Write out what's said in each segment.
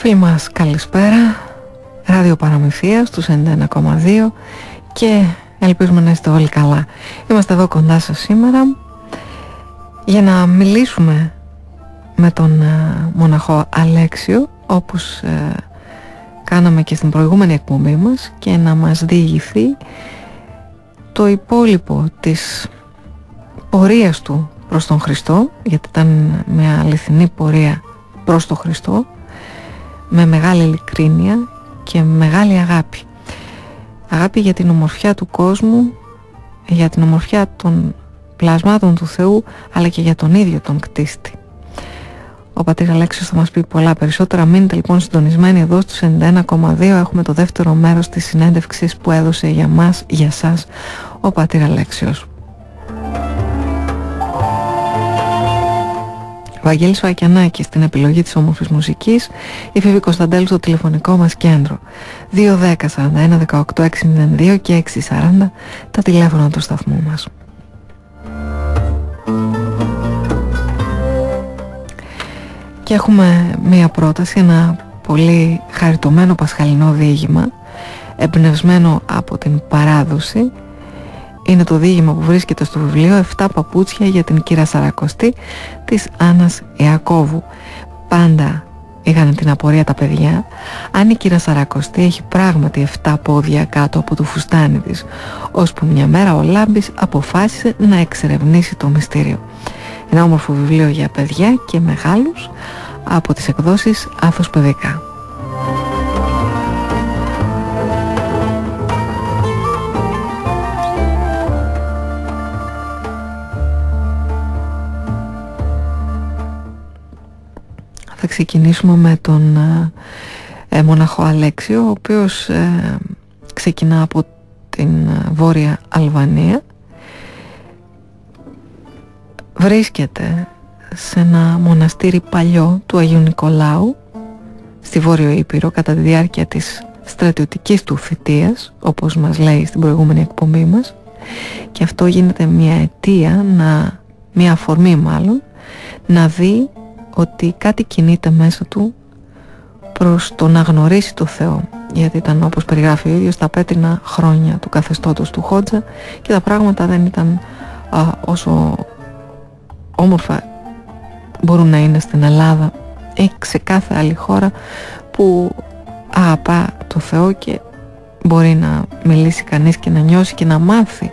Φίλοι μας καλησπέρα. Ράδιο Παραμυθίας στους 91,2 και ελπίζουμε να είστε όλοι καλά. Είμαστε εδώ κοντά σας σήμερα για να μιλήσουμε με τον ε, μοναχό Αλέξιο όπως ε, κάναμε και στην προηγούμενη εκπομπή μας και να μας διηγηθεί το υπόλοιπο της πορείας του προς τον Χριστό γιατί ήταν μια αληθινή πορεία προς τον Χριστό με μεγάλη ειλικρίνεια και μεγάλη αγάπη. Αγάπη για την ομορφιά του κόσμου, για την ομορφιά των πλασμάτων του Θεού, αλλά και για τον ίδιο τον κτίστη. Ο πατήρ Αλέξιος θα μας πει πολλά περισσότερα. Μείνετε λοιπόν συντονισμένοι εδώ στους 91,2. Έχουμε το δεύτερο μέρος της συνέντευξης που έδωσε για μας, για σας, ο πατήρ Αλέξιος. Βαγγέλης Βακιανάκη στην επιλογή της όμορφης μουσικής, η Φίβη Κωνσταντέλου στο τηλεφωνικό μας κέντρο. 210 41 18 602 και 640 τα τηλέφωνα του σταθμού μας. Και έχουμε μία πρόταση, ένα πολύ χαριτωμένο πασχαλινό διήγημα, εμπνευσμένο από την παράδοση είναι το δίγημα που βρίσκεται στο βιβλίο 7 παπούτσια για την κύρα Σαρακοστή της Άννας Ιακώβου. Πάντα είχαν την απορία τα παιδιά αν η κύρα Σαρακοστή έχει πράγματι 7 πόδια κάτω από το φουστάνι της ώσπου μια μέρα ο Λάμπης αποφάσισε να εξερευνήσει το μυστήριο. Ένα όμορφο βιβλίο για παιδιά και μεγάλους από τις εκδόσεις Άθος Παιδικά. Θα ξεκινήσουμε με τον ε, ε, μοναχό Αλέξιο, ο οποίος ε, ξεκινά από την Βόρεια Αλβανία. Βρίσκεται σε ένα μοναστήρι παλιό του Αγίου Νικολάου στη Βόρειο Ήπειρο κατά τη διάρκεια της στρατιωτικής του θητείας όπως μας λέει στην προηγούμενη εκπομπή μας και αυτό γίνεται μια αιτία να, μια αφορμή μάλλον να δει ότι κάτι κινείται μέσα του προς το να γνωρίσει το Θεό γιατί ήταν όπως περιγράφει ο ίδιος τα πέτρινα χρόνια του καθεστώτος του Χότζα και τα πράγματα δεν ήταν όσο όμορφα μπορούν να είναι στην Ελλάδα ή σε κάθε άλλη χώρα που αγαπά το Θεό και μπορεί να μιλήσει κανείς και να νιώσει και να μάθει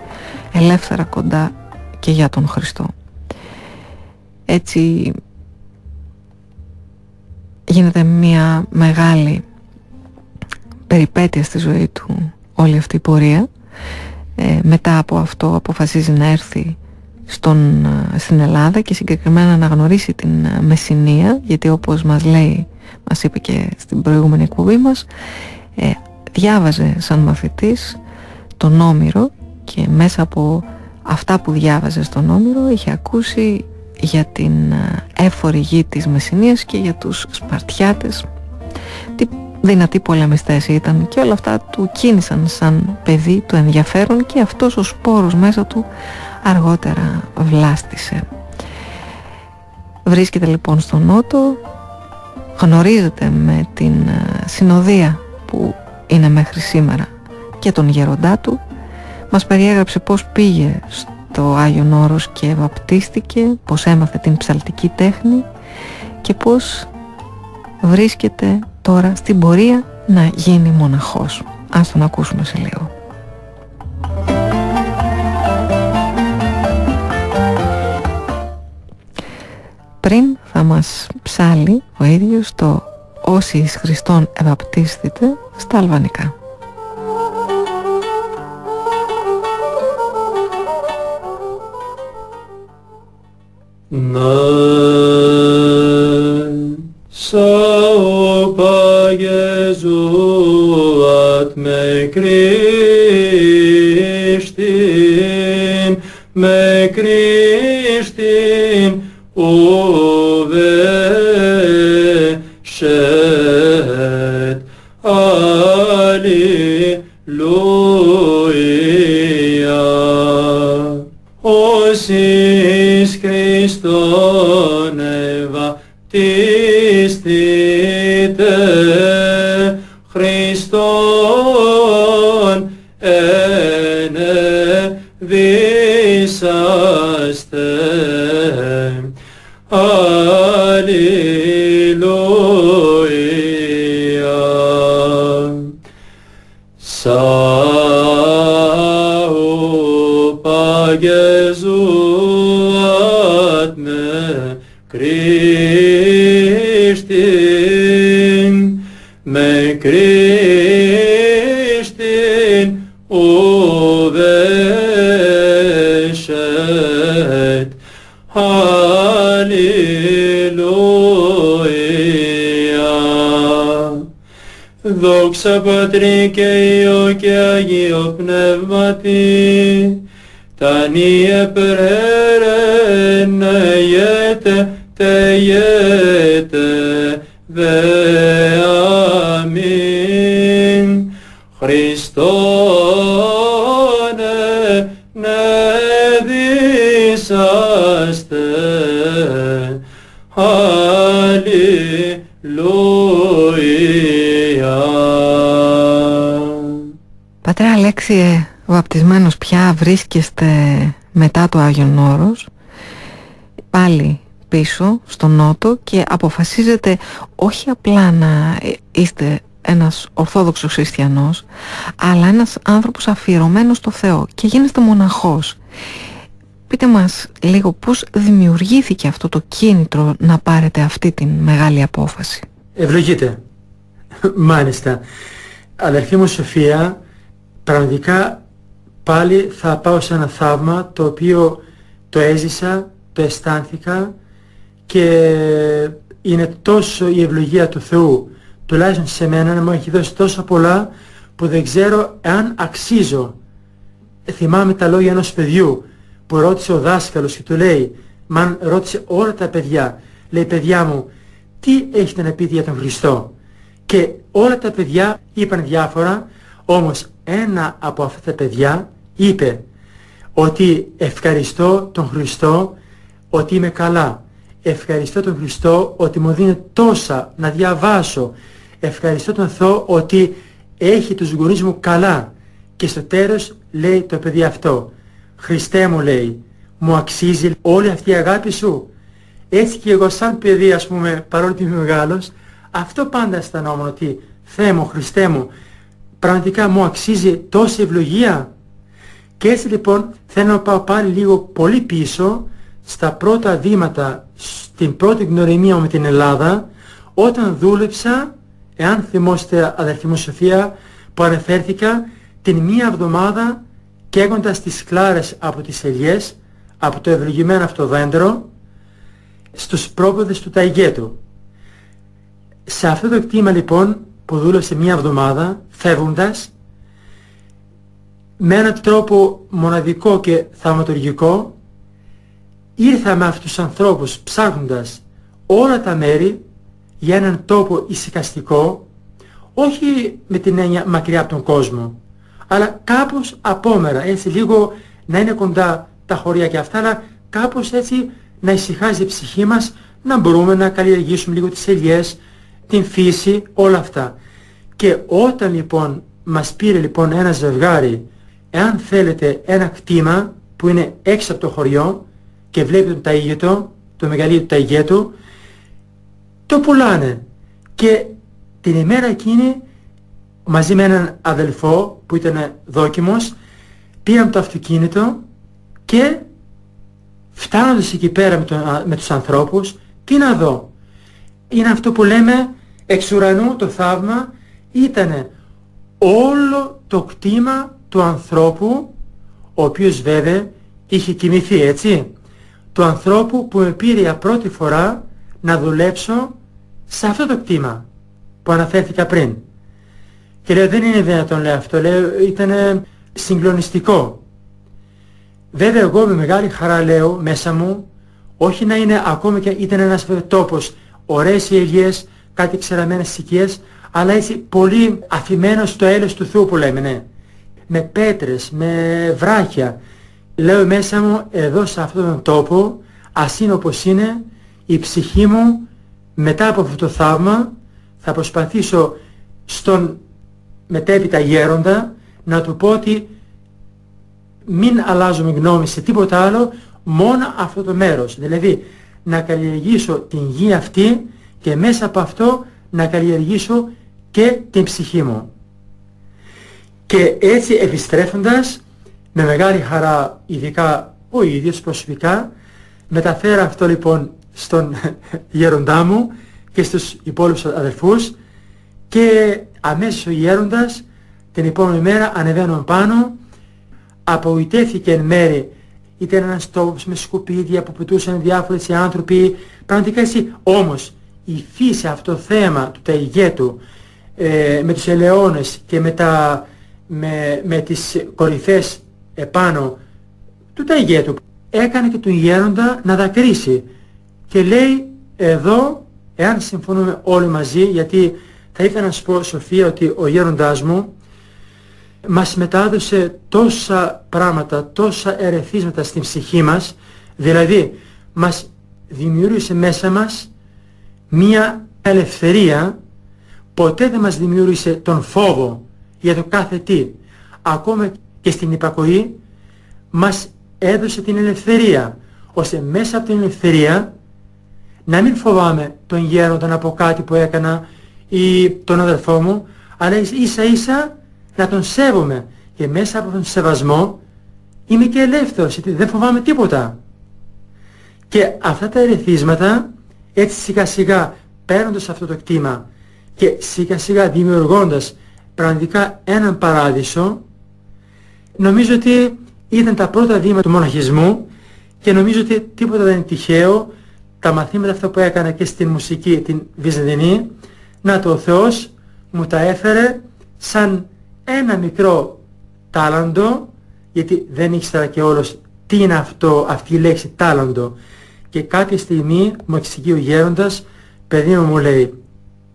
ελεύθερα κοντά και για τον Χριστό. Έτσι γίνεται μια μεγάλη περιπέτεια στη ζωή του όλη αυτή η πορεία. Ε, μετά από αυτό αποφασίζει να έρθει στον, ε, στην Ελλάδα και συγκεκριμένα να γνωρίσει την ε, Μεσσηνία γιατί όπως μας λέει, μας είπε και στην προηγούμενη εκπομπή μας ε, διάβαζε σαν μαθητής τον Όμηρο και μέσα από αυτά που διάβαζε στον Όμηρο είχε ακούσει για την ε, έφορη γη της Μεσσηνίας και για τους Σπαρτιάτες. Τι δυνατοί πολεμιστές ήταν και όλα αυτά του κίνησαν σαν παιδί του ενδιαφέρον και αυτός ο σπόρος μέσα του αργότερα βλάστησε. Βρίσκεται λοιπόν στο Νότο γνωρίζεται με την ε, συνοδεία που είναι μέχρι σήμερα και τον γεροντά του. Μας περιέγραψε πως πήγε το Άγιον Όρος και βαπτίστηκε, πως έμαθε την ψαλτική τέχνη και πως βρίσκεται τώρα στην πορεία να γίνει μοναχός. Ας τον ακούσουμε σε λίγο. Πριν θα μας ψάλει ο ίδιος το «Όσοι εις Χριστόν ευαπτίστητε» στα αλβανικά. Να, Σα, Οπα, Ιεζού, Ατμέ, So Δόξα Πατρί και Υιό και Αγίο Πνεύματι, τα νύε πρέρενεγεται, τεγεται, δε αμήν. Χριστόνε, Αλέξιε, βαπτισμένος πια βρίσκεστε μετά το Άγιον Όρος πάλι πίσω στο Νότο και αποφασίζετε όχι απλά να ε, είστε ένας ορθόδοξος χριστιανός αλλά ένας άνθρωπος αφιερωμένος στο Θεό και γίνεστε μοναχός. Πείτε μας λίγο πώς δημιουργήθηκε αυτό το κίνητρο να πάρετε αυτή την μεγάλη απόφαση. Ευλογείτε. Μάλιστα. Αδερφή μου Σοφία, πραγματικά πάλι θα πάω σε ένα θαύμα το οποίο το έζησα, το αισθάνθηκα και είναι τόσο η ευλογία του Θεού, τουλάχιστον σε μένα, να μου έχει δώσει τόσο πολλά που δεν ξέρω αν αξίζω. Θυμάμαι τα λόγια ενός παιδιού που ρώτησε ο δάσκαλος και του λέει, μαν ρώτησε όλα τα παιδιά, λέει παιδιά μου, τι έχετε να πείτε για τον Χριστό; Και όλα τα παιδιά είπαν διάφορα, όμως ένα από αυτά τα παιδιά είπε ότι ευχαριστώ τον Χριστό ότι είμαι καλά. Ευχαριστώ τον Χριστό ότι μου δίνει τόσα να διαβάσω. Ευχαριστώ τον Θεό ότι έχει τους γονείς μου καλά. Και στο τέλος λέει το παιδί αυτό. Χριστέ μου λέει, μου αξίζει όλη αυτή η αγάπη σου. Έτσι και εγώ σαν παιδί ας πούμε, παρόλο που είμαι μεγάλος, αυτό πάντα αισθανόμουν ότι Θεέ μου, Χριστέ μου, πραγματικά μου αξίζει τόση ευλογία. Και έτσι λοιπόν θέλω να πάω πάλι λίγο πολύ πίσω στα πρώτα βήματα, στην πρώτη γνωριμία μου με την Ελλάδα, όταν δούλεψα, εάν θυμόστε αδερφή μου Σοφία, που αναφέρθηκα την μία εβδομάδα καίγοντας τις κλάρες από τις ελιές, από το ευλογημένο αυτό δέντρο, στους πρόποδες του Ταϊγέτου. Σε αυτό το κτήμα λοιπόν που δούλεψε μία εβδομάδα, φεύγοντας, με έναν τρόπο μοναδικό και θαυματουργικό, ήρθα με αυτούς τους ανθρώπους ψάχνοντας όλα τα μέρη για έναν τόπο ησυχαστικό, όχι με την έννοια μακριά από τον κόσμο, αλλά κάπως απόμερα, έτσι λίγο να είναι κοντά τα χωριά και αυτά, αλλά κάπως έτσι να ησυχάζει η ψυχή μας, να μπορούμε να καλλιεργήσουμε λίγο τις ελιές, την φύση, όλα αυτά. Και όταν λοιπόν μας πήρε λοιπόν ένα ζευγάρι, εάν θέλετε ένα κτήμα που είναι έξω από το χωριό και βλέπει τον Ταΐγετο, το μεγαλύτερο Ταΐγετο, το πουλάνε. Και την ημέρα εκείνη μαζί με έναν αδελφό που ήταν δόκιμος πήγαμε το αυτοκίνητο και φτάνοντας εκεί πέρα με, τον, με τους ανθρώπους τι να δω είναι αυτό που λέμε εξ ουρανού το θαύμα ήταν όλο το κτήμα του ανθρώπου ο οποίος βέβαια είχε κοιμηθεί έτσι του ανθρώπου που με πήρε για πρώτη φορά να δουλέψω σε αυτό το κτήμα που αναφέρθηκα πριν και λέω δεν είναι δυνατόν λέω αυτό, λέω ήταν συγκλονιστικό. Βέβαια εγώ με μεγάλη χαρά λέω μέσα μου, όχι να είναι ακόμη και ήταν ένας τόπος, ωραίες οι ελιές, κάτι ξεραμένες οικίες, αλλά έτσι πολύ αφημένος στο έλεος του Θεού που λέμε, ναι. Με πέτρες, με βράχια. Λέω μέσα μου, εδώ σε αυτόν τον τόπο, ας είναι όπως είναι, η ψυχή μου μετά από αυτό το θαύμα θα προσπαθήσω στον μετέπειτα γέροντα να του πω ότι μην αλλάζουμε γνώμη σε τίποτα άλλο, μόνο αυτό το μέρος. Δηλαδή να καλλιεργήσω την γη αυτή και μέσα από αυτό να καλλιεργήσω και την ψυχή μου. Και έτσι επιστρέφοντας, με μεγάλη χαρά, ειδικά ο ίδιος προσωπικά, μεταφέρα αυτό λοιπόν στον γέροντά μου και στους υπόλοιπους αδελφούς και αμέσως ο γέροντας την επόμενη μέρα ανεβαίνουν πάνω, απογοητεύθηκε εν μέρη ήταν ένας τόπος με σκουπίδια που πετούσαν διάφοροι άνθρωποι, πραγματικά έτσι. Όμως η φύση αυτό το θέμα του ταϊγέτου ε, με τους ελαιώνες και με, τα, με, με τις κορυφές επάνω του ταϊγέτου έκανε και τον γέροντα να δακρύσει και λέει εδώ εάν συμφωνούμε όλοι μαζί γιατί θα ήθελα να σου πω Σοφία ότι ο γέροντάς μου μας μετάδωσε τόσα πράγματα, τόσα ερεθίσματα στην ψυχή μας δηλαδή μας δημιούργησε μέσα μας μία ελευθερία ποτέ δεν μας δημιούργησε τον φόβο για το κάθε τι. Ακόμα και στην υπακοή μας έδωσε την ελευθερία ώστε μέσα από την ελευθερία να μην φοβάμαι τον γέροντα από κάτι που έκανα ή τον αδελφό μου αλλά ίσα ίσα να τον σέβομαι. Και μέσα από τον σεβασμό είμαι και ελεύθερος γιατί δεν φοβάμαι τίποτα. Και αυτά τα ερεθίσματα έτσι σιγά σιγά παίρνοντας αυτό το κτήμα και σιγά σιγά δημιουργώντας πραγματικά έναν παράδεισο νομίζω ότι ήταν τα πρώτα βήματα του μοναχισμού και νομίζω ότι τίποτα δεν είναι τυχαίο. Τα μαθήματα αυτά που έκανα και στην μουσική την Βυζαντινή να το ο Θεός μου τα έφερε σαν ένα μικρό τάλαντο γιατί δεν ήξερα και όλος τι είναι αυτό, αυτή η λέξη τάλαντο. Και κάποια στιγμή μου εξηγεί ο γέροντας παιδί μου μου λέει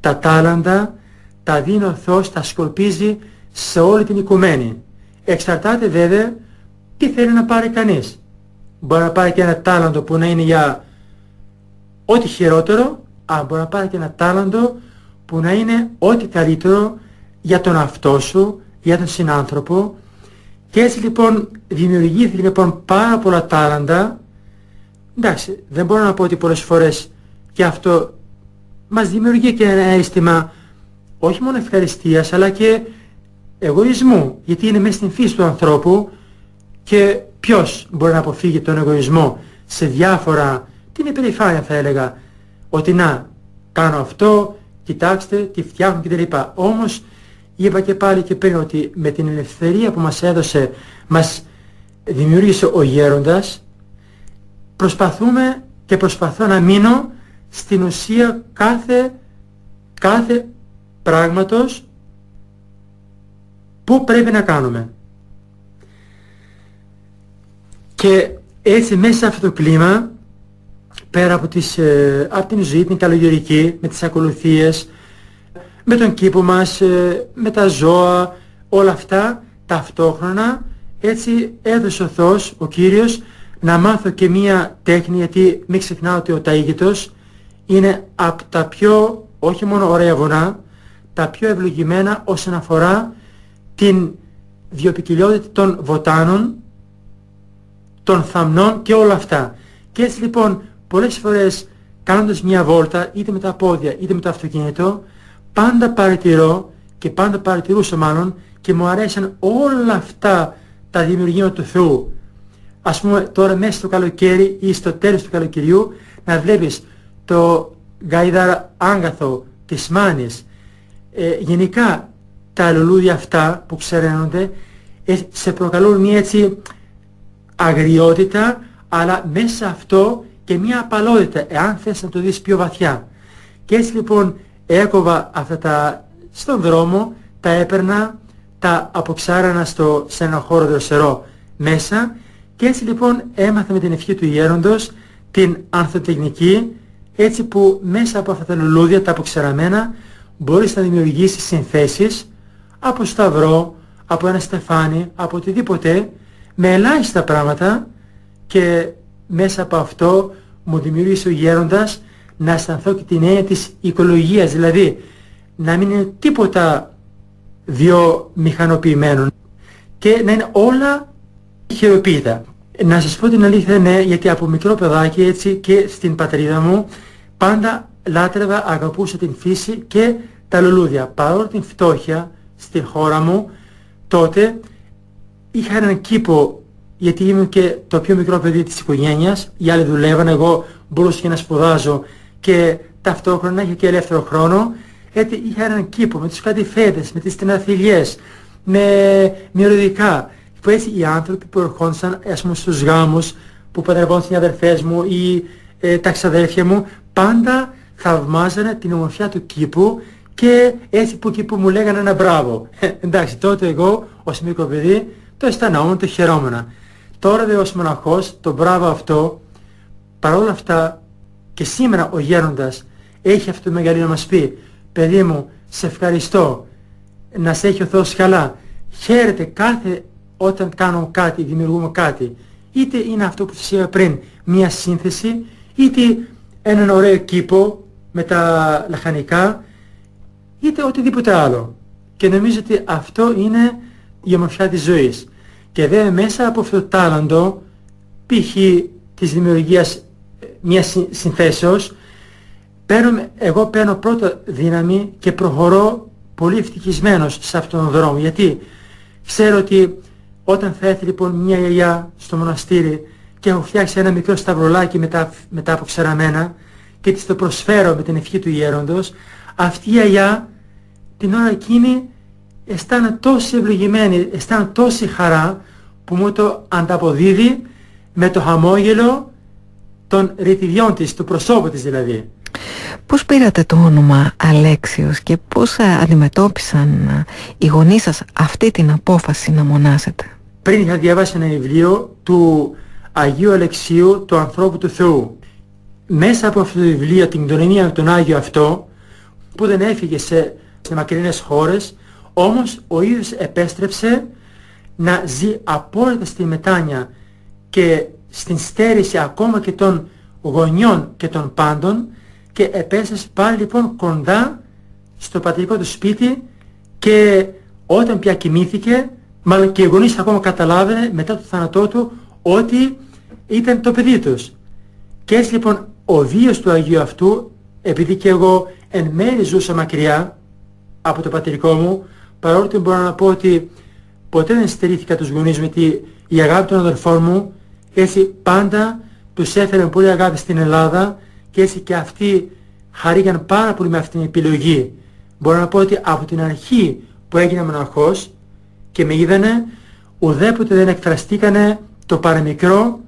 τα τάλαντα τα δίνει ο Θεός, τα σκορπίζει σε όλη την οικουμένη. Εξαρτάται βέβαια τι θέλει να πάρει κανείς. Μπορεί να πάρει και ένα τάλαντο που να είναι για ό,τι χειρότερο αλλά μπορεί να πάρει και ένα τάλαντο που να είναι ό,τι καλύτερο για τον αυτό σου, για τον συνάνθρωπο. Και έτσι λοιπόν δημιουργήθηκε λοιπόν πάρα πολλά τάλαντα. Εντάξει δεν μπορώ να πω ότι πολλές φορές και αυτό μας δημιουργεί και ένα αίσθημα όχι μόνο ευχαριστίας αλλά και εγωισμού γιατί είναι μέσα στην φύση του ανθρώπου και ποιος μπορεί να αποφύγει τον εγωισμό σε διάφορα την υπερηφάνεια θα έλεγα ότι να κάνω αυτό κοιτάξτε τι φτιάχνω κτλ. Όμως είπα και πάλι και πριν ότι με την ελευθερία που μας έδωσε μας δημιούργησε ο γέροντας προσπαθούμε και προσπαθώ να μείνω στην ουσία κάθε, κάθε πράγματος που πρέπει να κάνουμε. Και έτσι μέσα σε αυτό το κλίμα, πέρα από, τις, ε, από την ζωή την καλογερική, με τις ακολουθίες, με τον κήπο μας, ε, με τα ζώα, όλα αυτά, ταυτόχρονα, έτσι έδωσε ο Θεός, ο Κύριος, να μάθω και μία τέχνη, γιατί μην ξεχνάω ότι ο Ταΐγητος είναι από τα πιο, όχι μόνο ωραία βουνά, τα πιο ευλογημένα όσον αφορά την βιοπικιλιότητα των βοτάνων, των θαμνών και όλα αυτά. Και έτσι λοιπόν πολλές φορές κάνοντας μια βόλτα είτε με τα πόδια είτε με το αυτοκίνητο πάντα παρατηρώ και πάντα παρατηρούσα μάλλον και μου αρέσαν όλα αυτά τα δημιουργήματα του Θεού. Ας πούμε τώρα μέσα στο καλοκαίρι ή στο τέλος του καλοκαιριού να βλέπεις το γαϊδάρα άγκαθο της μάνης. Ε, γενικά τα λουλούδια αυτά που ξεραίνονται ε, σε προκαλούν μια έτσι αγριότητα αλλά μέσα αυτό και μια απαλότητα εάν θες να το δεις πιο βαθιά. Και έτσι λοιπόν έκοβα αυτά τα στον δρόμο, τα έπαιρνα, τα αποξάρανα στο, σε ένα χώρο δροσερό μέσα και έτσι λοιπόν έμαθα με την ευχή του γέροντος την ανθοτεχνική έτσι που μέσα από αυτά τα λουλούδια τα αποξαραμένα μπορείς να δημιουργήσεις συνθέσεις από σταυρό, από ένα στεφάνι, από οτιδήποτε με ελάχιστα πράγματα και μέσα από αυτό μου δημιούργησε ο γέροντας να αισθανθώ και την έννοια της οικολογίας, δηλαδή να μην είναι τίποτα βιομηχανοποιημένο και να είναι όλα χειροποίητα. Να σας πω την αλήθεια ναι, γιατί από μικρό παιδάκι έτσι και στην πατρίδα μου πάντα λάτρευα, αγαπούσα την φύση και τα λουλούδια. Παρόλο την φτώχεια στη χώρα μου, τότε είχα έναν κήπο, γιατί ήμουν και το πιο μικρό παιδί της οικογένειας, οι άλλοι δουλεύαν, εγώ μπορούσα και να σπουδάζω και ταυτόχρονα είχα και ελεύθερο χρόνο, έτσι είχα έναν κήπο με τους κατηφέδες, με τις τεναθυλιές, με μυρωδικά, που έτσι οι άνθρωποι που ερχόντουσαν ας πούμε στους γάμους που παντρευόντουσαν οι αδερφές μου ή ε, τα ξαδέρφια μου, πάντα θαυμάζανε την ομορφιά του κήπου και έτσι που εκεί που μου λέγανε ένα μπράβο. Ε, εντάξει, τότε εγώ ως μικρό παιδί το αισθανόμουν, το χαιρόμουν. Τώρα δε ως μοναχός το μπράβο αυτό, παρόλα αυτά και σήμερα ο γέροντας έχει αυτό το μεγαλείο να μας πει παιδί μου σε ευχαριστώ να σε έχει ο Θεός καλά χαίρεται κάθε όταν κάνουμε κάτι, δημιουργούμε κάτι είτε είναι αυτό που σας είπα πριν μια σύνθεση είτε έναν ωραίο κήπο με τα λαχανικά είτε οτιδήποτε άλλο. Και νομίζω ότι αυτό είναι η ομορφιά της ζωής. Και βέβαια μέσα από αυτό το τάλαντο, π.χ. της δημιουργίας ε, μιας συνθέσεως, παίρνω, εγώ παίρνω πρώτα δύναμη και προχωρώ πολύ ευτυχισμένος σε αυτόν τον δρόμο. Γιατί ξέρω ότι όταν θα έρθει λοιπόν μια γιαγιά στο μοναστήρι και έχω φτιάξει ένα μικρό σταυρολάκι μετά, μετά από ξεραμένα και της το προσφέρω με την ευχή του γέροντος, αυτή η γιαγιά την ώρα εκείνη αισθάνεται τόσο ευλογημένη, αισθάνεται τόση χαρά που μου το ανταποδίδει με το χαμόγελο των ρητιδιών της, του προσώπου της δηλαδή. Πώς πήρατε το όνομα Αλέξιος και πώς αντιμετώπισαν οι γονείς σας αυτή την απόφαση να μονάσετε; Πριν είχα διαβάσει ένα βιβλίο του Αγίου Αλεξίου, του ανθρώπου του Θεού. Μέσα από αυτό το βιβλίο, την κοινωνία με τον Άγιο αυτό, που δεν έφυγε σε σε μακρινές χώρες, όμως ο ίδιος επέστρεψε να ζει απόλυτα στη μετάνια και στην στέρηση ακόμα και των γονιών και των πάντων και επέστρεψε πάλι λοιπόν κοντά στο πατρικό του σπίτι και όταν πια κοιμήθηκε, μάλλον και οι γονείς ακόμα καταλάβαινε μετά το θάνατό του ότι ήταν το παιδί τους. Και έτσι λοιπόν ο βίος του Αγίου αυτού, επειδή και εγώ εν μέρει ζούσα μακριά, από το πατρικό μου, παρόλο που μπορώ να πω ότι ποτέ δεν στερήθηκα τους γονείς μου, γιατί η αγάπη των αδερφών μου έτσι πάντα τους έφερε πολύ αγάπη στην Ελλάδα και έτσι και αυτοί χαρήκαν πάρα πολύ με αυτήν την επιλογή. Μπορώ να πω ότι από την αρχή που έγινα μοναχός και με είδανε, ουδέποτε δεν εκφραστήκανε το παραμικρό,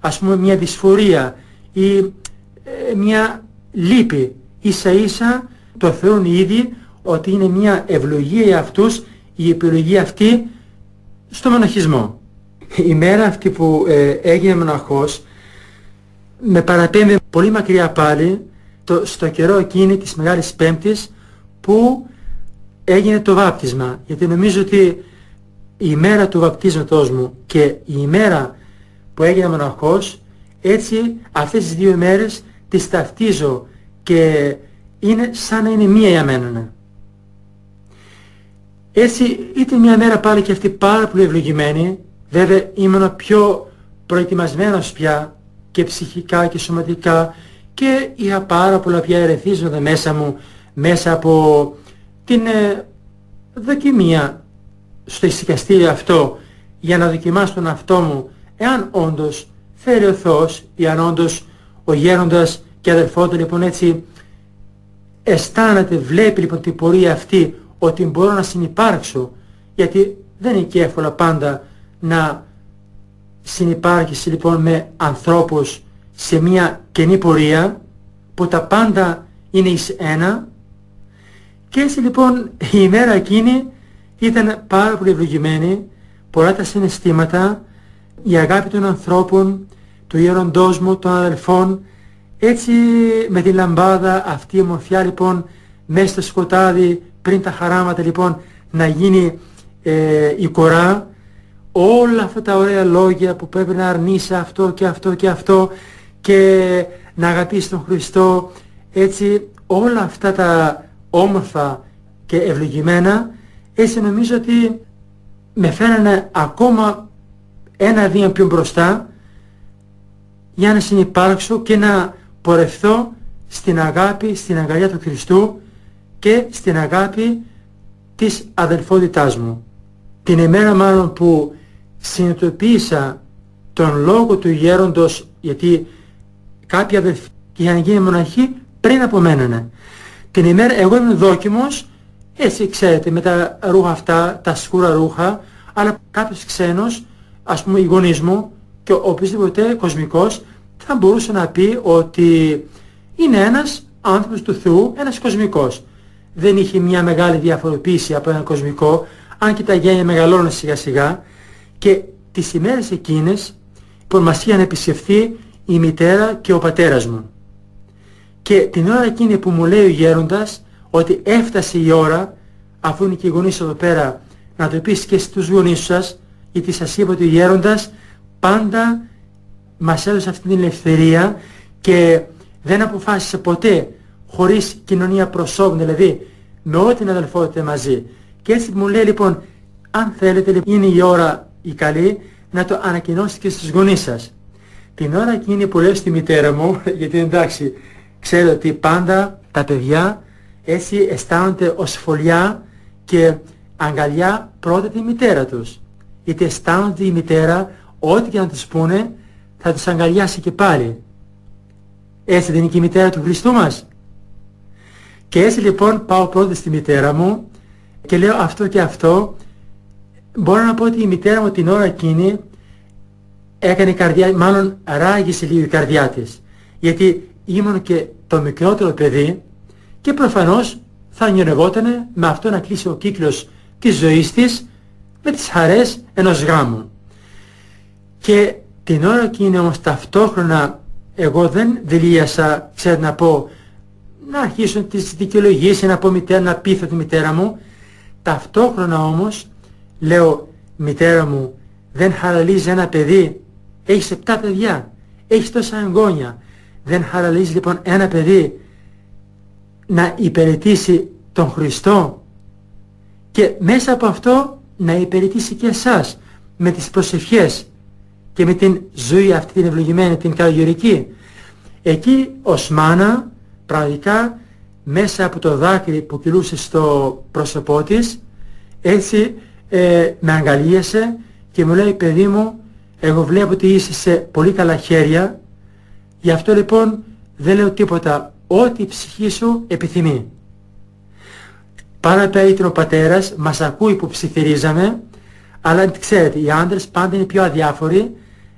ας πούμε μια δυσφορία ή ε, μια λύπη. Ίσα ίσα το θεωρούν ήδη ότι είναι μια ευλογία για αυτούς η επιλογή αυτή στο μοναχισμό. Η μέρα αυτή που ε, έγινε μοναχός με παραπέμπει πολύ μακριά πάλι το, στο καιρό εκείνη της Μεγάλης Πέμπτης που έγινε το βάπτισμα. Γιατί νομίζω ότι η μέρα του βαπτίσματός μου και η ημέρα που έγινε μοναχός έτσι αυτές τις δύο ημέρες τις ταυτίζω και είναι σαν να είναι μία για μένα. Έτσι ήταν μια μέρα πάλι και αυτή πάρα πολύ ευλογημένη. Βέβαια ήμουν πιο προετοιμασμένος πια και ψυχικά και σωματικά και είχα πάρα πολλά πια ερεθίσματα μέσα μου μέσα από την ε, δοκιμία στο εισικαστήριο αυτό για να δοκιμάσω τον αυτό μου εάν όντως θέλει ο Θεός ή αν όντως ο γέροντας και αδελφό λοιπόν έτσι αισθάνεται, βλέπει λοιπόν την πορεία αυτή ότι μπορώ να συνυπάρξω γιατί δεν είναι και εύκολα πάντα να συνυπάρχεις λοιπόν με ανθρώπους σε μια κενή πορεία που τα πάντα είναι εις ένα. Και έτσι λοιπόν η ημέρα εκείνη ήταν πάρα πολύ ευλογημένη. Πολλά τα συναισθήματα η αγάπη των ανθρώπων του ιεροντός μου, των αδελφών. Έτσι με τη λαμπάδα αυτή η ομορφιά λοιπόν μέσα στο σκοτάδι πριν τα χαράματα λοιπόν να γίνει ε, η κορά όλα αυτά τα ωραία λόγια που πρέπει να αρνείσαι αυτό και αυτό και αυτό και να αγαπήσεις τον Χριστό έτσι όλα αυτά τα όμορφα και ευλογημένα έτσι νομίζω ότι με φαίνανε ακόμα ένα βήμα πιο μπροστά για να συνεπάρξω και να πορευθώ στην αγάπη, στην αγκαλιά του Χριστού και στην αγάπη της αδελφότητάς μου. Την ημέρα μάλλον που συνειδητοποίησα τον λόγο του γέροντος γιατί κάποιοι αδελφοί είχαν γίνει μοναχοί πριν από μένα. Την ημέρα εγώ ήμουν δόκιμος, έτσι ξέρετε με τα ρούχα αυτά, τα σκούρα ρούχα, αλλά κάποιος ξένος, ας πούμε οι γονείς μου και οποιοδήποτε κοσμικός θα μπορούσε να πει ότι είναι ένας άνθρωπος του Θεού, ένας κοσμικός. Δεν είχε μια μεγάλη διαφοροποίηση από έναν κοσμικό, αν και τα γένια μεγαλώνουν σιγά σιγά και τις ημέρες εκείνες που μας είχαν επισκεφθεί η μητέρα και ο πατέρας μου. Και την ώρα εκείνη που μου λέει ο γέροντας ότι έφτασε η ώρα, αφού είναι και οι γονείς εδώ πέρα, να το πεις και στους γονείς σας, γιατί σας είπα ότι ο γέροντας πάντα μας έδωσε αυτή την ελευθερία και δεν αποφάσισε ποτέ χωρίς κοινωνία προσώπων, δηλαδή με ό,τι την αδελφότητα μαζί. Και έτσι μου λέει λοιπόν, αν θέλετε είναι η ώρα η καλή να το ανακοινώσετε και στους γονείς σας. Την ώρα εκείνη που λέω στη μητέρα μου, γιατί εντάξει, ξέρω ότι πάντα τα παιδιά έτσι αισθάνονται ως φωλιά και αγκαλιά πρώτα τη μητέρα τους. Γιατί αισθάνονται η μητέρα, ό,τι και να τους πούνε, θα τους αγκαλιάσει και πάλι. Έτσι δεν είναι και η μητέρα του Χριστού μας. Και έτσι λοιπόν πάω πρώτα στη μητέρα μου και λέω αυτό και αυτό. Μπορώ να πω ότι η μητέρα μου την ώρα εκείνη έκανε καρδιά, μάλλον ράγισε λίγο η καρδιά της. Γιατί ήμουν και το μικρότερο παιδί και προφανώς θα νιωνευόταν με αυτό να κλείσει ο κύκλος της ζωής της με τις χαρές ενός γάμου. Και την ώρα εκείνη όμως ταυτόχρονα εγώ δεν δηλίασα, ξέρω να πω, να αρχίσω τις δικαιολογίες, να πω μητέρα, να πείθω τη μητέρα μου. Ταυτόχρονα όμως λέω μητέρα μου δεν χαραλίζει ένα παιδί, έχεις επτά παιδιά, έχεις τόσα εγγόνια. Δεν χαραλίζει λοιπόν ένα παιδί να υπηρετήσει τον Χριστό; Και μέσα από αυτό να υπηρετήσει και εσάς με τις προσευχές και με την ζωή αυτή την ευλογημένη, την καλογερική. Εκεί ως μάνα πραγματικά μέσα από το δάκρυ που κυλούσε στο πρόσωπό της έτσι ε, με αγκαλίασε και μου λέει παιδί μου εγώ βλέπω ότι είσαι σε πολύ καλά χέρια γι' αυτό λοιπόν δεν λέω τίποτα ό,τι η ψυχή σου επιθυμεί. Πάρα πέρα ήταν ο πατέρας, μας ακούει που ψιθυρίζαμε αλλά ξέρετε οι άντρες πάντα είναι πιο αδιάφοροι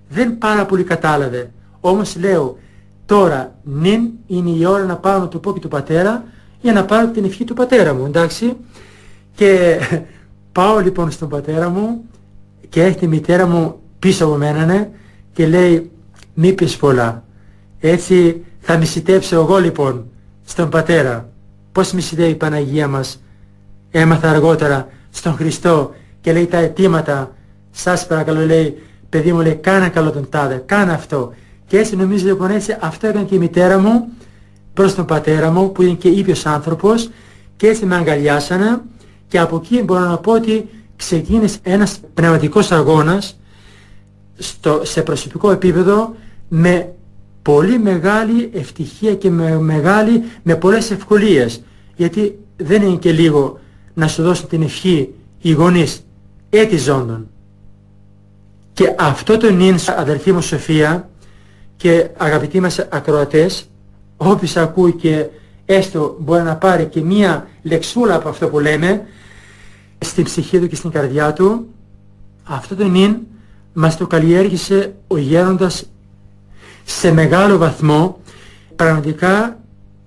δεν πάρα πολύ κατάλαβε. Όμως λέω, τώρα νυν είναι η ώρα να πάω να του πω και του πατέρα για να πάρω την ευχή του πατέρα μου, εντάξει. Και πάω λοιπόν στον πατέρα μου και έχει τη μητέρα μου πίσω από μένα ναι, και λέει μη πεις πολλά. Έτσι θα μισητέψω εγώ λοιπόν στον πατέρα. Πώς μισητεύει η Παναγία μας; Έμαθα αργότερα στον Χριστό και λέει τα αιτήματα. Σας παρακαλώ λέει παιδί μου λέει κάνα καλό τον τάδε, κάνα αυτό. Και έτσι νομίζω λοιπόν έτσι αυτό έκανε και η μητέρα μου προς τον πατέρα μου που είναι και ήπιος άνθρωπος και έτσι με αγκαλιάσανε και από εκεί μπορώ να πω ότι ξεκίνησε ένας πνευματικός αγώνας στο, σε προσωπικό επίπεδο με πολύ μεγάλη ευτυχία και με, μεγάλη, με πολλές ευκολίες γιατί δεν είναι και λίγο να σου δώσουν την ευχή οι γονείς έτη ζώντων. Και αυτό το νυν, αδελφή μου Σοφία και αγαπητοί μας ακροατές, όποιος ακούει και έστω μπορεί να πάρει και μία λεξούλα από αυτό που λέμε, στην ψυχή του και στην καρδιά του, αυτό το νυν μας το καλλιέργησε ο γέροντας σε μεγάλο βαθμό. Πραγματικά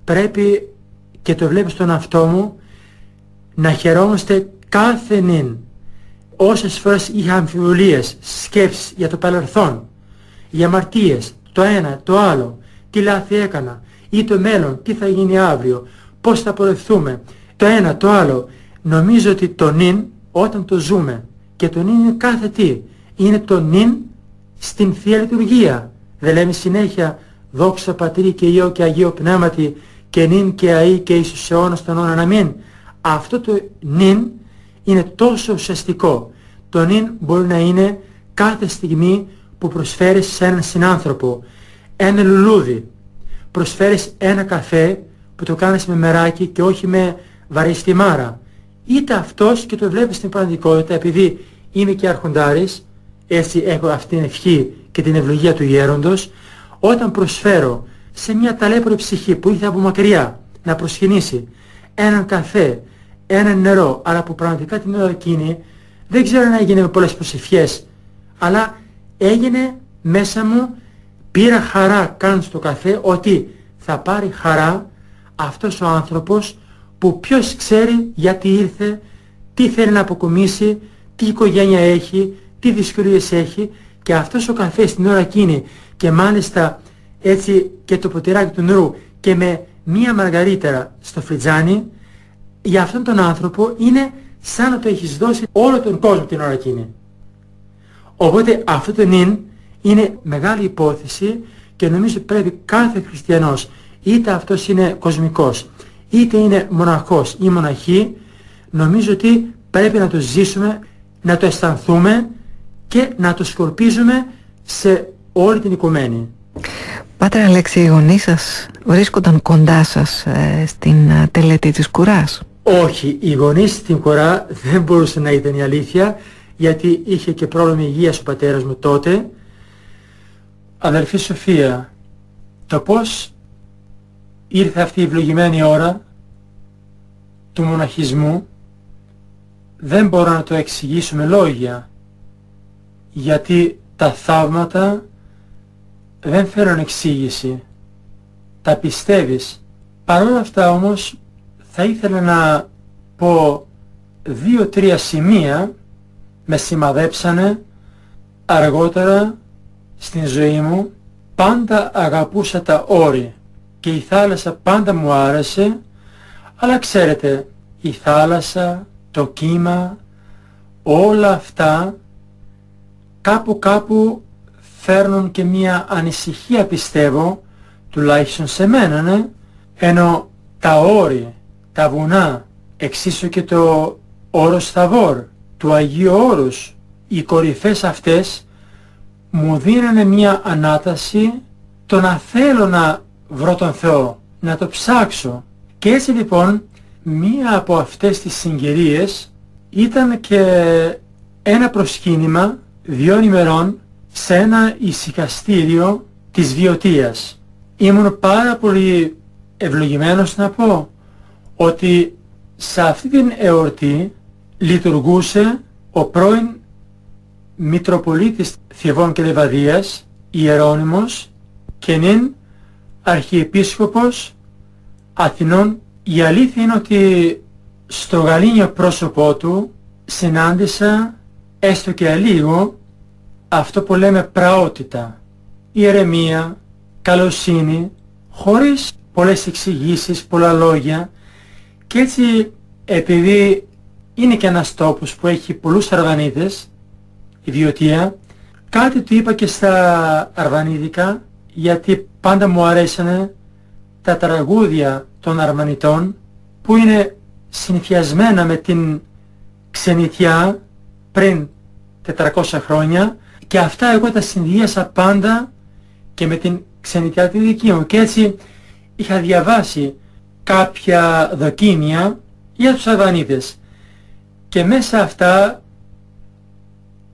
πρέπει και το βλέπω στον αυτό μου να χαιρόμαστε κάθε νυν όσες φορές είχα αμφιβολίες, σκέψεις για το παρελθόν, για αμαρτίες, το ένα, το άλλο, τι λάθη έκανα ή το μέλλον, τι θα γίνει αύριο, πώς θα πορευθούμε, το ένα, το άλλο, νομίζω ότι το νυν όταν το ζούμε και το νυν είναι κάθε τι, είναι το νυν στην Θεία Λειτουργία. Δεν λέμε συνέχεια δόξα Πατρί και Υιό και Αγίο Πνεύματι και νυν και αΐ και Ιησούς αιώνας τον αιώνα αμήν. Αυτό το νυν είναι τόσο ουσιαστικό. Το νυν μπορεί να είναι κάθε στιγμή που προσφέρεις σε έναν συνάνθρωπο ένα λουλούδι, προσφέρεις ένα καφέ που το κάνεις με μεράκι και όχι με βαρύ στιμάρα. Είτε αυτός και το βλέπεις στην πραγματικότητα επειδή είμαι και αρχοντάρης, έτσι έχω αυτή την ευχή και την ευλογία του γέροντος, όταν προσφέρω σε μια ταλέπορη ψυχή που ήρθε από μακριά να προσκυνήσει έναν καφέ, ένα νερό, αλλά που πραγματικά την ώρα εκείνη δεν ξέρω αν έγινε με πολλές προσευχές, αλλά έγινε μέσα μου, πήρα χαρά καν στο καφέ ότι θα πάρει χαρά αυτός ο άνθρωπος που ποιος ξέρει γιατί ήρθε, τι θέλει να αποκομίσει, τι οικογένεια έχει, τι δυσκολίες έχει και αυτός ο καφές την ώρα εκείνη και μάλιστα έτσι και το ποτηράκι του νερού και με μία μαργαρίτερα στο φριτζάνι για αυτόν τον άνθρωπο είναι σαν να το έχεις δώσει όλο τον κόσμο την ώρα εκείνη. Οπότε αυτό το νυν είναι μεγάλη υπόθεση και νομίζω πρέπει κάθε χριστιανός είτε αυτός είναι κοσμικός είτε είναι μοναχός ή μοναχή νομίζω ότι πρέπει να το ζήσουμε, να το αισθανθούμε και να το σκορπίζουμε σε όλη την οικομένη. Πάτερ Αλέξη, οι γονείς σας βρίσκονταν κοντά σας ε, στην ε, τελετή της κουράς; Όχι, οι γονείς στην κουρά δεν μπορούσε να ήταν η αλήθεια γιατί είχε και πρόβλημα υγείας ο πατέρας μου τότε. Αδελφή Σοφία, το πώς ήρθε αυτή η ευλογημένη ώρα του μοναχισμού δεν μπορώ να το εξηγήσω με λόγια γιατί τα θαύματα δεν θέλουν εξήγηση. Τα πιστεύεις. Παρ' όλα αυτά όμως θα ήθελα να πω δύο-τρία σημεία με σημαδέψανε αργότερα στην ζωή μου πάντα αγαπούσα τα όρη και η θάλασσα πάντα μου άρεσε αλλά ξέρετε η θάλασσα, το κύμα, όλα αυτά κάπου κάπου φέρνουν και μια ανησυχία πιστεύω, τουλάχιστον σε μένα, ναι, ενώ τα όρη, τα βουνά, εξίσου και το όρος Θαβόρ, του Αγίου Όρους, οι κορυφές αυτές μου δίνανε μια ανάταση το να θέλω να βρω τον Θεό, να το ψάξω. Και έτσι λοιπόν μία από αυτές τις συγκυρίες ήταν και ένα προσκύνημα δύο ημερών σε ένα ησυχαστήριο της Βιωτίας. Ήμουν πάρα πολύ ευλογημένος να πω ότι σε αυτή την εορτή λειτουργούσε ο πρώην Μητροπολίτης Θεβών και Λεβαδίας, Ιερώνυμος και νυν Αρχιεπίσκοπος Αθηνών. Η αλήθεια είναι ότι στο γαλήνιο πρόσωπό του συνάντησα έστω και λίγο αυτό που λέμε πραότητα, ηρεμία, καλοσύνη, χωρίς πολλές εξηγήσεις, πολλά λόγια και έτσι επειδή είναι και ένας τόπος που έχει πολλούς Αρβανίδες, η Βιωτία, κάτι του είπα και στα Αρβανίδικα γιατί πάντα μου αρέσανε τα τραγούδια των Αρμανιτών που είναι συνηθιασμένα με την ξενιτιά πριν 400 χρόνια και αυτά εγώ τα συνδύασα πάντα και με την ξενιτιά τη δική μου. Και έτσι είχα διαβάσει κάποια δοκίμια για τους Αλβανίδες. Και μέσα αυτά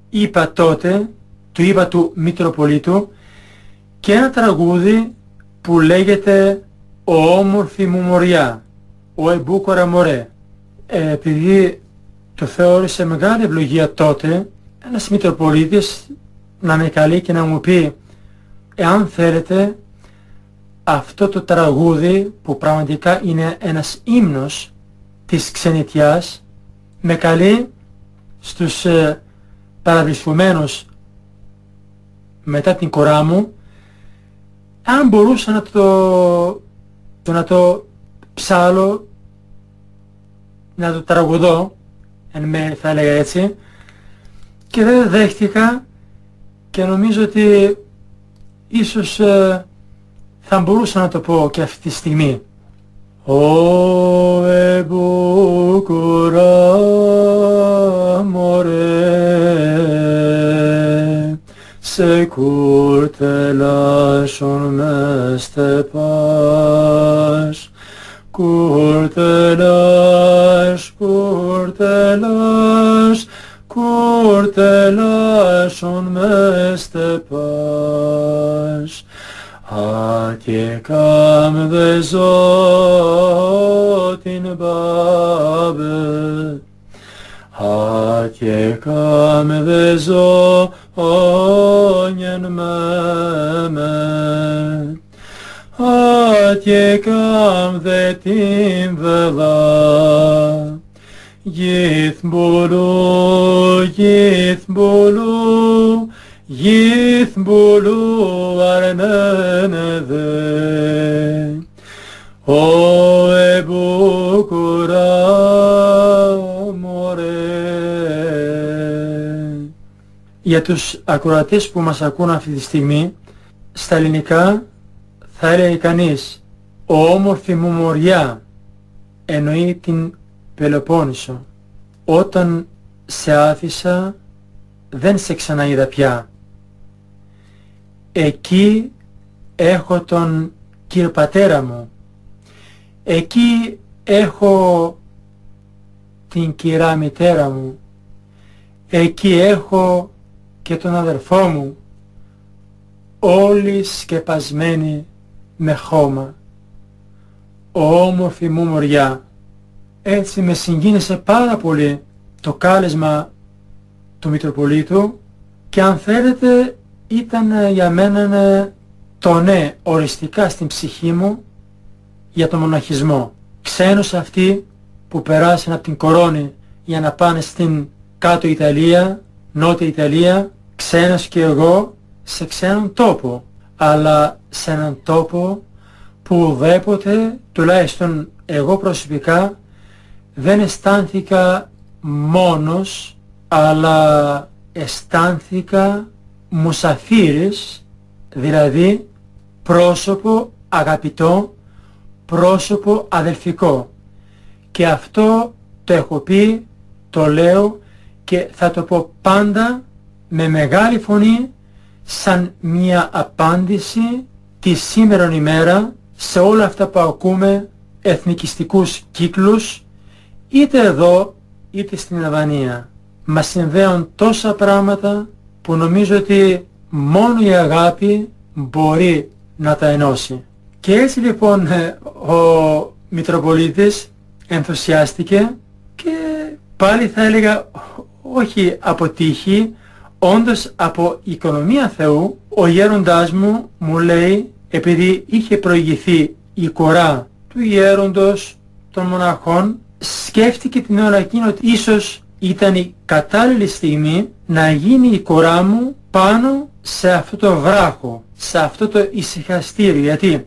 είπα τότε, του είπα του Μητροπολίτου, και ένα τραγούδι που λέγεται «Ο όμορφη μου μοριά», «Ο εμπούκορα μωρέ». Ε, επειδή το θεώρησε μεγάλη ευλογία τότε, ένας Μητροπολίτης να με καλεί και να μου πει εάν θέλετε αυτό το τραγούδι που πραγματικά είναι ένας ύμνος της ξενιτιάς με καλεί στους ε, παραβρισκομένους μετά την κορά μου αν μπορούσα να το, το να το ψάλω να το τραγουδώ εν με θα έλεγα έτσι και δεν δέχτηκα και νομίζω ότι ίσως ε, θα μπορούσα να το πω και αυτή τη στιγμή. Ο εμπούκουρα μωρέ se kur të lashon mes të pash, kur të lash, kur të lash, kur të lashon mes të pash, atje kam dhe zotin babë, atje kam dhe zotin onyen meme Atje kam dhe tim vëlla Gjithë mbulu, gjithë mbulu Gjithë mbulu arnën O e bukura Για τους ακροατές που μας ακούν αυτή τη στιγμή, στα ελληνικά θα έλεγε κανείς «Ο όμορφη μου μοριά» εννοεί την Πελοπόννησο. Όταν σε άφησα δεν σε ξαναείδα πια. Εκεί έχω τον κύριο πατέρα μου. Εκεί έχω την κυρά μητέρα μου. Εκεί έχω και τον αδερφό μου. Όλοι σκεπασμένοι με χώμα. Όμορφη μου μοριά. Έτσι με συγκίνησε πάρα πολύ το κάλεσμα του Μητροπολίτου και αν θέλετε ήταν ε, για μένα ε, το ναι οριστικά στην ψυχή μου για τον μοναχισμό. Ξένος αυτοί που περάσαν από την Κορώνη για να πάνε στην κάτω Ιταλία, νότια Ιταλία, ξένος και εγώ σε ξένον τόπο, αλλά σε έναν τόπο που ουδέποτε, τουλάχιστον εγώ προσωπικά, δεν αισθάνθηκα μόνος, αλλά αισθάνθηκα μουσαφίρης, δηλαδή πρόσωπο αγαπητό, πρόσωπο αδελφικό. Και αυτό το έχω πει, το λέω και θα το πω πάντα με μεγάλη φωνή σαν μια απάντηση τη σήμερον ημέρα σε όλα αυτά που ακούμε εθνικιστικούς κύκλους είτε εδώ είτε στην Αλβανία. Μας συνδέουν τόσα πράγματα που νομίζω ότι μόνο η αγάπη μπορεί να τα ενώσει. Και έτσι λοιπόν ε, ο Μητροπολίτης ενθουσιάστηκε και πάλι θα έλεγα όχι από τύχη, όντως από οικονομία Θεού, ο γέροντάς μου μου λέει, επειδή είχε προηγηθεί η κορά του γέροντος των μοναχών, σκέφτηκε την ώρα εκείνη ότι ίσως ήταν η κατάλληλη στιγμή να γίνει η κορά μου πάνω σε αυτό το βράχο, σε αυτό το ησυχαστήριο. Γιατί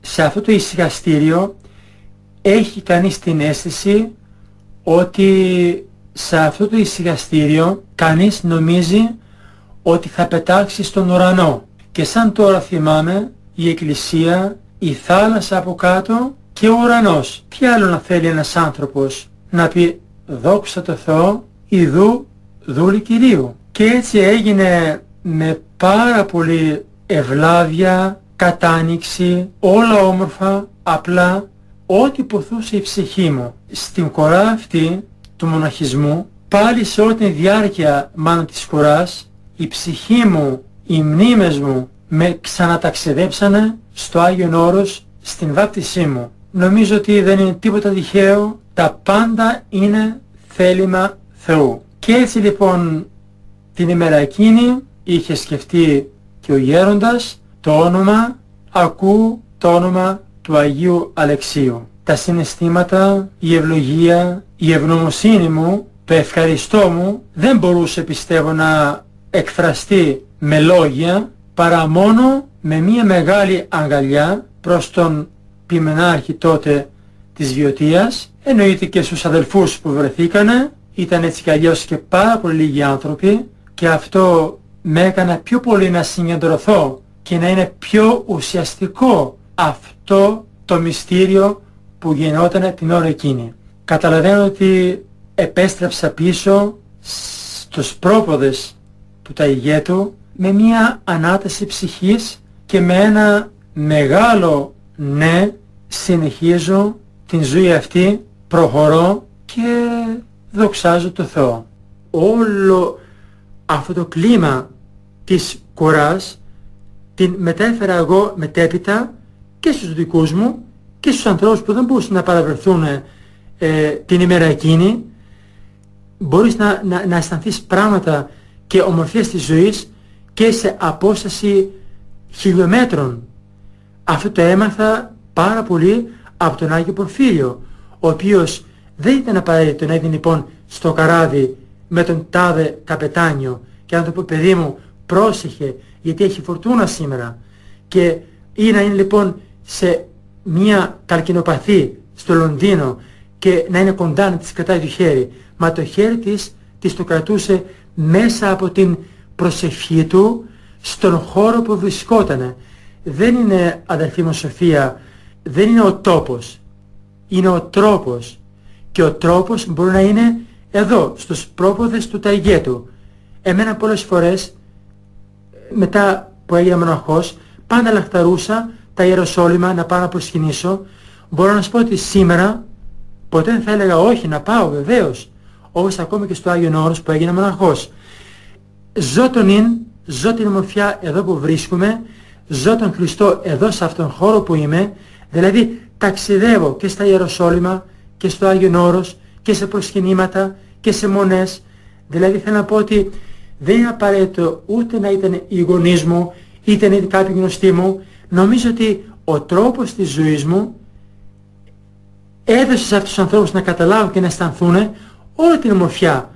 σε αυτό το ησυχαστήριο έχει κανείς την αίσθηση ότι σε αυτό το ησυχαστήριο κανείς νομίζει ότι θα πετάξει στον ουρανό. Και σαν τώρα θυμάμαι η εκκλησία, η θάλασσα από κάτω και ο ουρανός. Τι άλλο να θέλει ένας άνθρωπος να πει δόξα τω Θεώ, ιδού δούλη Κυρίου. Και έτσι έγινε με πάρα πολύ ευλάβεια, κατάνοιξη, όλα όμορφα, απλά, ό,τι ποθούσε η ψυχή μου. Στην κορά αυτή του μοναχισμού, πάλι σε όλη τη διάρκεια μάλλον της κοράς, η ψυχή μου, οι μνήμες μου με ξαναταξιδέψανε στο Άγιον Όρος στην βάπτισή μου. Νομίζω ότι δεν είναι τίποτα τυχαίο, τα πάντα είναι θέλημα Θεού. Και έτσι λοιπόν την ημέρα εκείνη είχε σκεφτεί και ο γέροντας το όνομα, ακού το όνομα του Αγίου Αλεξίου. Τα συναισθήματα, η ευλογία, η ευγνωμοσύνη μου, το ευχαριστώ μου δεν μπορούσε πιστεύω να εκφραστεί με λόγια παρά μόνο με μια μεγάλη αγκαλιά προς τον ποιμενάρχη τότε της Βιωτίας, εννοείται και στους αδελφούς που βρεθήκανε, ήταν έτσι κι αλλιώς και πάρα πολύ λίγοι άνθρωποι και αυτό με έκανε πιο πολύ να συγκεντρωθώ και να είναι πιο ουσιαστικό αυτό το μυστήριο που γινόταν την ώρα εκείνη. Καταλαβαίνω ότι επέστρεψα πίσω στους πρόποδες του Ταϊγέτου με μια ανάταση ψυχής και με ένα μεγάλο ναι συνεχίζω την ζωή αυτή, προχωρώ και δοξάζω το Θεό. Όλο αυτό το κλίμα της κουράς την μετέφερα εγώ μετέπειτα και στους δικούς μου και στους ανθρώπους που δεν μπορούσαν να παραβρεθούν ε, την ημέρα εκείνη. Μπορείς να, να, να αισθανθείς πράγματα και ομορφιές της ζωής και σε απόσταση χιλιόμετρων. Αυτό το έμαθα πάρα πολύ από τον Άγιο Πορφύριο, ο οποίος δεν ήταν απαραίτητο να είναι λοιπόν στο καράβι με τον τάδε καπετάνιο και να το πω παιδί μου πρόσεχε γιατί έχει φορτούνα σήμερα και ή να είναι λοιπόν σε μια καρκινοπαθή στο Λονδίνο και να είναι κοντά να της κρατάει το χέρι. Μα το χέρι της της το κρατούσε μέσα από την προσευχή του στον χώρο που βρισκότανε. Δεν είναι αδελφή μου Σοφία δεν είναι ο τόπος. Είναι ο τρόπος. Και ο τρόπος μπορεί να είναι εδώ στους πρόποδες του Ταϊγέτου εμένα πολλές φορές μετά που έγινα μοναχός πάντα λαχταρούσα τα Ιεροσόλυμα να πάω να προσκυνήσω. Μπορώ να σου πω ότι σήμερα ποτέ δεν θα έλεγα όχι να πάω βεβαίως. Όπως ακόμη και στο Άγιον Όρος που έγινα μοναχός ζω τον Ιν, ζω την ομορφιά εδώ που βρίσκομαι ζω τον Χριστό εδώ σε αυτόν τον χώρο που είμαι δηλαδή ταξιδεύω και στα Ιεροσόλυμα και στο Άγιον Όρος και σε προσκυνήματα και σε μονές. Δηλαδή θέλω να πω ότι δεν είναι απαραίτητο ούτε να ήταν οι γονείς μου είτε να είναι κάποιοι γνωστοί μου. Νομίζω ότι ο τρόπος της ζωής μου έδωσε σε αυτούς τους ανθρώπους να καταλάβουν και να αισθανθούν όλη την ομορφιά.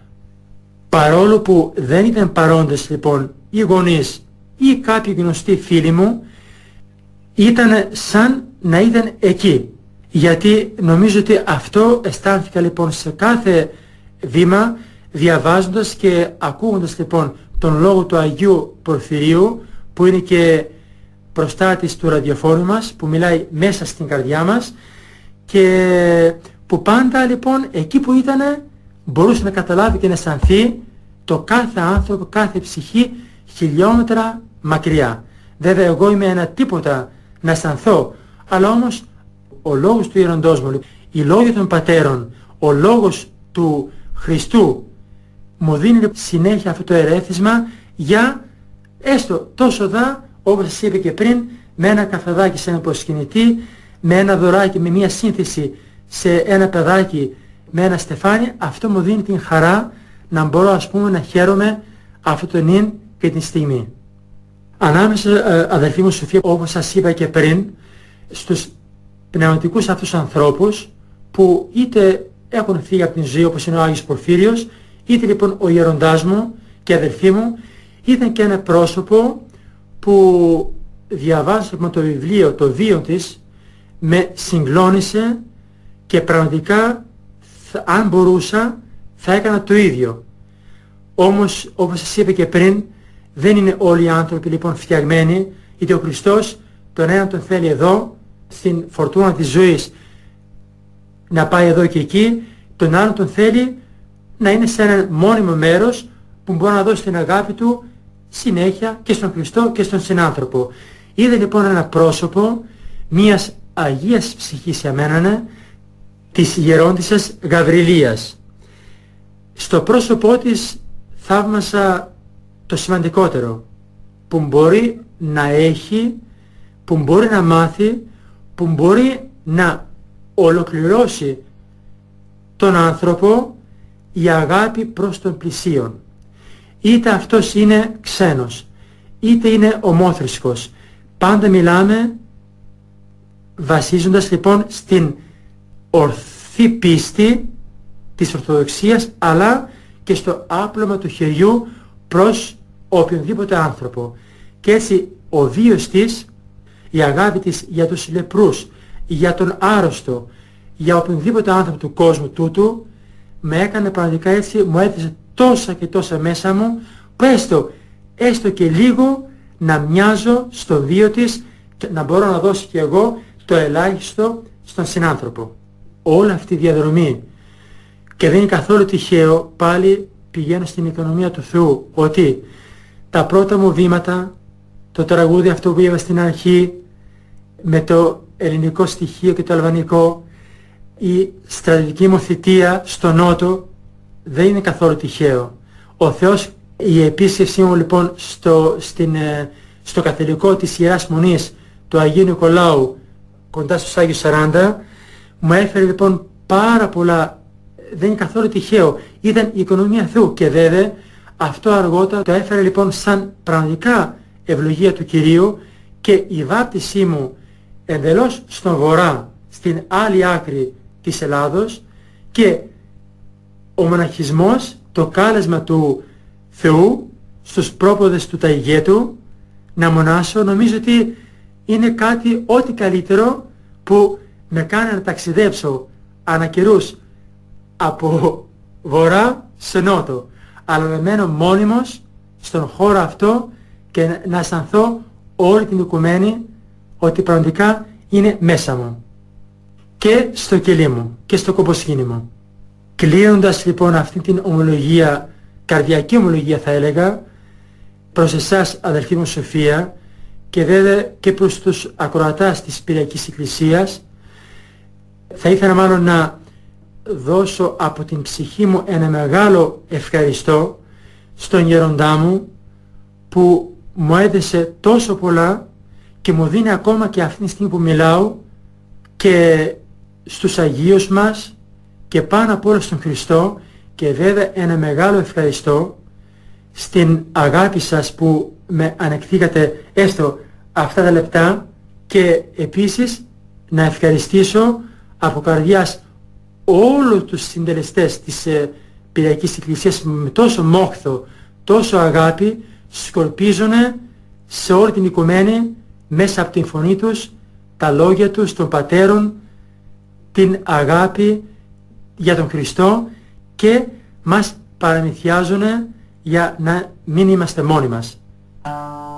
Παρόλο που δεν ήταν παρόντες λοιπόν οι γονείς ή κάποιοι γνωστοί φίλοι μου ήταν σαν να ήταν εκεί. Γιατί νομίζω ότι αυτό αισθάνθηκα λοιπόν σε κάθε βήμα διαβάζοντας και ακούγοντας λοιπόν τον λόγο του Αγίου Πορφυρίου που είναι και προστάτης του ραδιοφόρου μας που μιλάει μέσα στην καρδιά μας και που πάντα λοιπόν εκεί που ήταν μπορούσε να καταλάβει και να αισθανθεί το κάθε άνθρωπο, κάθε ψυχή χιλιόμετρα μακριά. Βέβαια εγώ είμαι ένα τίποτα να αισθανθώ, αλλά όμως ο λόγος του Ιεροντός μου, οι λόγοι των πατέρων, ο λόγος του Χριστού μου δίνει συνέχεια αυτό το ερέθισμα για έστω τόσο δά, όπως σας είπε και πριν, με ένα καθαδάκι σε ένα προσκυνητή, με ένα δωράκι, με μια σύνθεση σε ένα παιδάκι, με ένα στεφάνι, αυτό μου δίνει την χαρά να μπορώ ας πούμε να χαίρομαι αυτό το νυν και την στιγμή. Ανάμεσα ε, αδελφοί μου Σοφία, όπως σας είπα και πριν, στους πνευματικούς αυτούς ανθρώπους που είτε έχουν φύγει από την ζωή όπως είναι ο Άγιος Πορφύριος, είτε λοιπόν ο γεροντάς μου και αδελφοί μου, ήταν και ένα πρόσωπο που διαβάζοντας το βιβλίο, το βίο της, με συγκλώνησε και πραγματικά αν μπορούσα θα έκανα το ίδιο. Όμως όπως σας είπα και πριν δεν είναι όλοι οι άνθρωποι λοιπόν φτιαγμένοι είτε ο Χριστός τον έναν τον θέλει εδώ στην φορτούνα της ζωής να πάει εδώ και εκεί τον άλλον τον θέλει να είναι σε ένα μόνιμο μέρος που μπορεί να δώσει την αγάπη του συνέχεια και στον Χριστό και στον συνάνθρωπο. Είδε λοιπόν ένα πρόσωπο μιας Αγίας ψυχής για μένα ναι, της γερόντισσας Γαβριλίας. Στο πρόσωπό της θαύμασα το σημαντικότερο που μπορεί να έχει, που μπορεί να μάθει, που μπορεί να ολοκληρώσει τον άνθρωπο η αγάπη προς τον πλησίον. Είτε αυτός είναι ξένος, είτε είναι ομόθρησκος. Πάντα μιλάμε βασίζοντας λοιπόν στην ορθή πίστη της Ορθοδοξίας αλλά και στο άπλωμα του χεριού προς οποιονδήποτε άνθρωπο. Και έτσι ο βίος της, η αγάπη της για τους λεπρούς, για τον άρρωστο, για οποιονδήποτε άνθρωπο του κόσμου τούτου, με έκανε πραγματικά έτσι, μου έθεσε τόσα και τόσα μέσα μου, που έστω, έστω και λίγο να μοιάζω στο βίο της και να μπορώ να δώσω και εγώ το ελάχιστο στον συνάνθρωπο. Όλη αυτή η διαδρομή και δεν είναι καθόλου τυχαίο, πάλι πηγαίνω στην οικονομία του Θεού, ότι τα πρώτα μου βήματα, το τραγούδι αυτό που είπα στην αρχή, με το ελληνικό στοιχείο και το αλβανικό, η στρατηγική μου θητεία στο Νότο δεν είναι καθόλου τυχαίο. Ο Θεός, η επίσκεψή μου λοιπόν στο, στην, ε, στο καθολικό της Ιεράς Μονής του Αγίου Νικολάου κοντά στους Άγιους 40 μου έφερε λοιπόν πάρα πολλά, δεν είναι καθόλου τυχαίο, ήταν η οικονομία Θεού και βέβαια αυτό αργότερα το έφερε λοιπόν σαν πραγματικά ευλογία του Κυρίου και η βάπτισή μου εντελώς στον βορρά, στην άλλη άκρη της Ελλάδος και ο μοναχισμός, το κάλεσμα του Θεού στους πρόποδες του Ταϊγέτου να μονάσω νομίζω ότι είναι κάτι ό,τι καλύτερο που με κάνει να ταξιδέψω ανακαιρούς από βορρά σε νότο αλλά να μένω μόνιμος στον χώρο αυτό και να αισθανθώ όλη την οικουμένη ότι πραγματικά είναι μέσα μου και στο κελί μου και στο κομποσχήνι μου. Κλείνοντας λοιπόν αυτή την ομολογία, καρδιακή ομολογία θα έλεγα, προς εσάς αδελφοί μου Σοφία και βέβαια και προς τους ακροατάς της Πυριακής Εκκλησίας, θα ήθελα μάλλον να δώσω από την ψυχή μου ένα μεγάλο ευχαριστώ στον γεροντά μου που μου έδεσε τόσο πολλά και μου δίνει ακόμα και αυτή τη στιγμή που μιλάω και στους Αγίους μας και πάνω απ' όλα στον Χριστό. Και βέβαια ένα μεγάλο ευχαριστώ στην αγάπη σας που με ανεκτήκατε έστω αυτά τα λεπτά και επίσης να ευχαριστήσω από καρδιάς όλους τους συντελεστές της ε, Πυριακής Εκκλησίας με τόσο μόχθο, τόσο αγάπη σκορπίζουν σε όλη την οικουμένη μέσα από την φωνή τους τα λόγια τους των πατέρων την αγάπη για τον Χριστό και μας παραμυθιάζουν για να μην είμαστε μόνοι μας. Música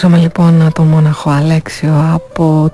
Ακούσαμε λοιπόν τον μόναχο Αλέξιο από